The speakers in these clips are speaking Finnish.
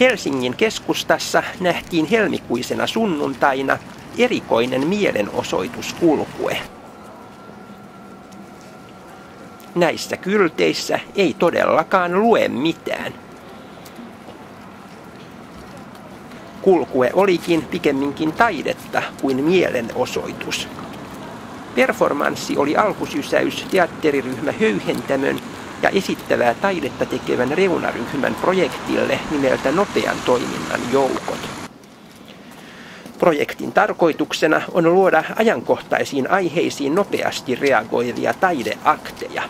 Helsingin keskustassa nähtiin helmikuisena sunnuntaina erikoinen mielenosoituskulkue. Näissä kylteissä ei todellakaan lue mitään. Kulkue olikin pikemminkin taidetta kuin mielenosoitus. Performanssi oli alkusysäys teatteriryhmä Höyhentämön ja esittävää taidetta tekevän reunaryhmän projektille nimeltä Nopean toiminnan joukot. Projektin tarkoituksena on luoda ajankohtaisiin aiheisiin nopeasti reagoivia taideakteja.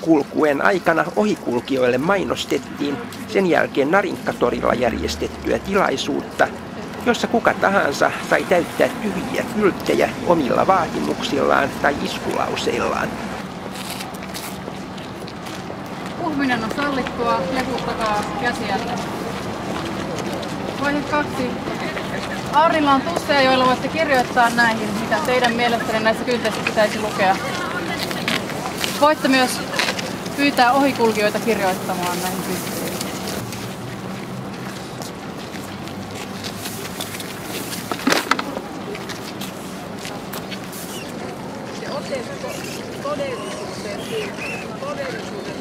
Kulkuen aikana ohikulkijoille mainostettiin sen jälkeen Narinkkatorilla järjestettyä tilaisuutta, jossa kuka tahansa sai täyttää tyhjiä kylttejä omilla vaatimuksillaan tai iskulauseillaan. Puhuminen on sallittua, leputtakaa käsiä. Vaihe kaksi. Aarilla on tusseja, joilla voitte kirjoittaa näihin, mitä teidän mielestänne näissä kylteissä pitäisi lukea. Voitte myös pyytää ohikulkijoita kirjoittamaan näihin kyltteihin. Todellisuuteen todellisuuden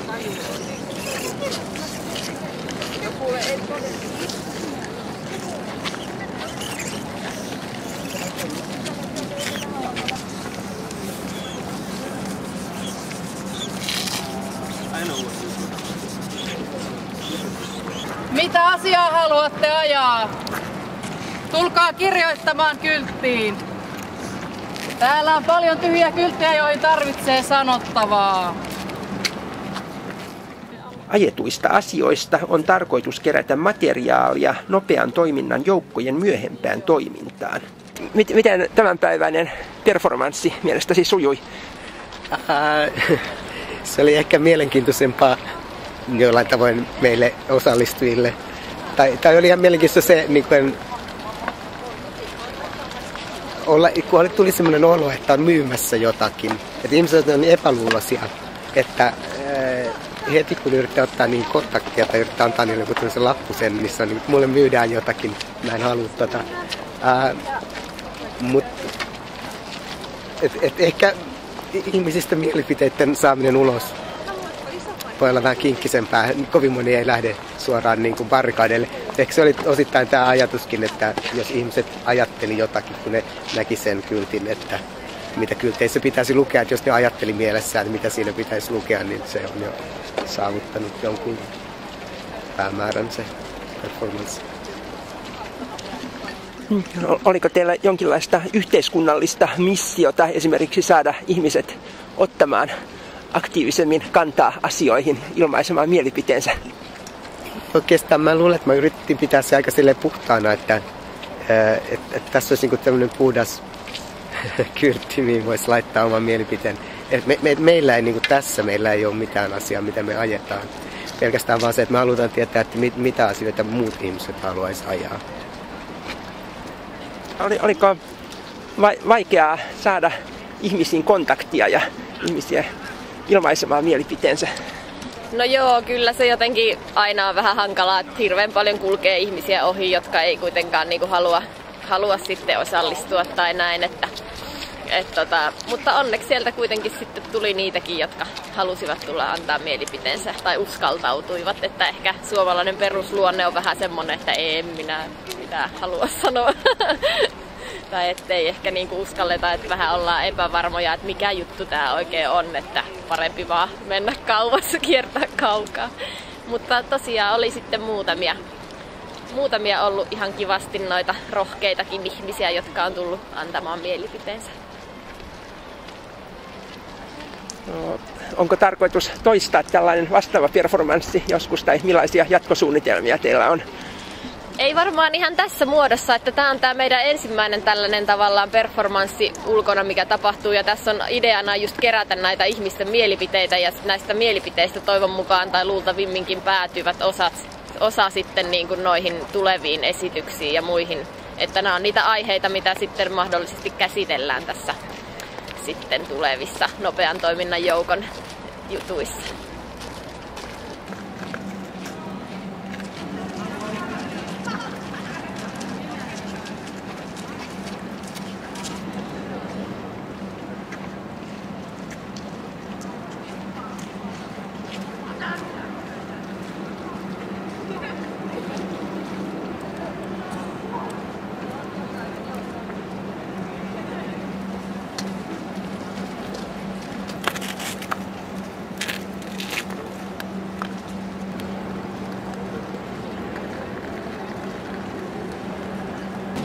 joku ei. Mitä asiaa haluatte ajaa? Tulkaa kirjoittamaan kylttiin. Täällä on paljon tyhjiä kylttejä, joihin tarvitsee sanottavaa. Ajetuista asioista on tarkoitus kerätä materiaalia nopean toiminnan joukkojen myöhempään toimintaan. Miten tämänpäiväinen performanssi mielestäsi sujui? se oli ehkä mielenkiintoisempaa jollain tavoin meille osallistujille. Tai, tai oli ihan mielenkiintoista se, niin kuin, olla, kun tuli sellainen olo, että on myymässä jotakin. Että ihmiset on niin epäluuloisia, että eh, heti kun yrittää ottaa niin kontaktia tai yrittää antaa niille joku lappusen, missä niin, mulle myydään jotakin, mä en halua tota. Ää, mut, et, et ehkä ihmisistä mielipiteiden saaminen ulos voi olla vähän kinkkisempää. Kovin moni ei lähde suoraan niin kuin barrikadeille. Ehkä se oli osittain tämä ajatuskin, että jos ihmiset ajatteli jotakin, kun ne näki sen kyltin, että mitä kylteissä pitäisi lukea, että jos ne ajatteli mielessään, että mitä siinä pitäisi lukea, niin se on jo saavuttanut jonkun päämäärän se performance. Oliko teillä jonkinlaista yhteiskunnallista missiota esimerkiksi saada ihmiset ottamaan aktiivisemmin kantaa asioihin, ilmaisemaan mielipiteensä? Oikeastaan mä luulen, että mä yritin pitää se aika puhtaana, että, että, että tässä olisi niin tämmöinen puhdas kyltti, mihin voisi laittaa oman mielipiteen. Me, me, meillä ei niin tässä meillä ei ole mitään asiaa, mitä me ajetaan. Pelkästään vaan se, että me halutaan tietää, että mit, mitä asioita muut ihmiset haluaisi ajaa. Oli, oliko vaikeaa saada ihmisiin kontaktia ja ihmisiä ilmaisemaan mielipiteensä? No joo, kyllä se jotenkin aina on vähän hankalaa, että hirveän paljon kulkee ihmisiä ohi, jotka ei kuitenkaan niinku halua, halua sitten osallistua tai näin. Että, et tota, mutta onneksi sieltä kuitenkin sitten tuli niitäkin, jotka halusivat tulla antaa mielipiteensä tai uskaltautuivat. Että ehkä suomalainen perusluonne on vähän semmonen, että en minä mitään halua sanoa. tai ettei ehkä niinku uskalleta, että vähän ollaan epävarmoja, että mikä juttu tämä oikein on, että parempi vaan mennä kauas kiertää kaukaa. Mutta tosiaan oli sitten muutamia, muutamia ollut ihan kivasti noita rohkeitakin ihmisiä, jotka on tullut antamaan mielipiteensä. No, onko tarkoitus toistaa tällainen vastaava performanssi joskus tai millaisia jatkosuunnitelmia teillä on? Ei varmaan ihan tässä muodossa, että tämä on tämä meidän ensimmäinen tällainen tavallaan performanssi ulkona, mikä tapahtuu. Ja tässä on ideana just kerätä näitä ihmisten mielipiteitä ja näistä mielipiteistä toivon mukaan tai luultavimminkin päätyvät osat, osa sitten niin kuin noihin tuleviin esityksiin ja muihin. Että nämä on niitä aiheita, mitä sitten mahdollisesti käsitellään tässä sitten tulevissa nopean toiminnan joukon jutuissa.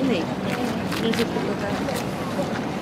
ね、20個ござい。